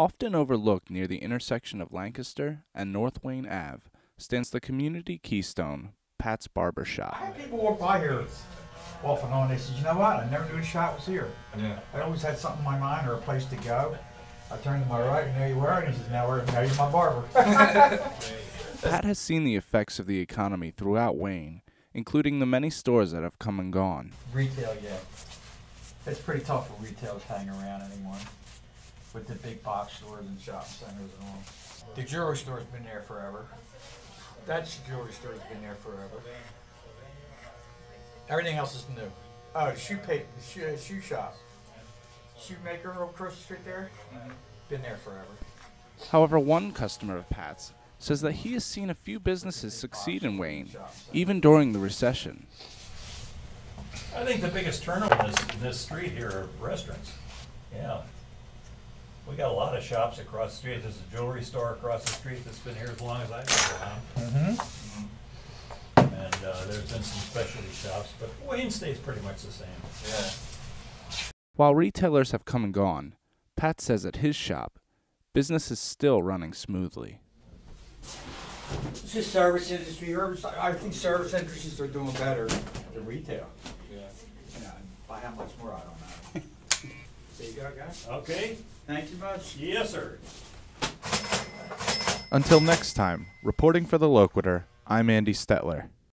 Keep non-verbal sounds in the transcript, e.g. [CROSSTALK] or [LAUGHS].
Often overlooked near the intersection of Lancaster and North Wayne Ave stands the community keystone, Pat's Barber I Shop. had people walk by here off and on. They said, you know what? I never knew the shop was here. Yeah. I always had something in my mind or a place to go. I turned to my right and there you were. And he says, now, we're, now you're my barber. [LAUGHS] [LAUGHS] Pat has seen the effects of the economy throughout Wayne, including the many stores that have come and gone. retail, yeah. It's pretty tough for retail to hang around anymore with the big box stores and shopping centers and all. The jewelry store's been there forever. That's the jewelry store's been there forever. Everything else is new. Oh, shoe pa- shoe, uh, shoe shop. Shoemaker across the street there? Been there forever. However, one customer of Pat's says that he has seen a few businesses succeed in Wayne, even during the recession. I think the biggest turnover in this, in this street here are restaurants. Yeah. We got a lot of shops across the street. There's a jewelry store across the street that's been here as long as I've been around. Mm-hmm. And, uh, there's been some specialty shops, but Wayne stays pretty much the same. Yeah. While retailers have come and gone, Pat says at his shop, business is still running smoothly. It's just service industry. I think service industries are doing better than retail. Yeah. Yeah, by how much more, I don't know. [LAUGHS] There you go, guys. Okay? Thank you much. Yes, sir. Until next time, reporting for the Loquitur, I'm Andy Stettler.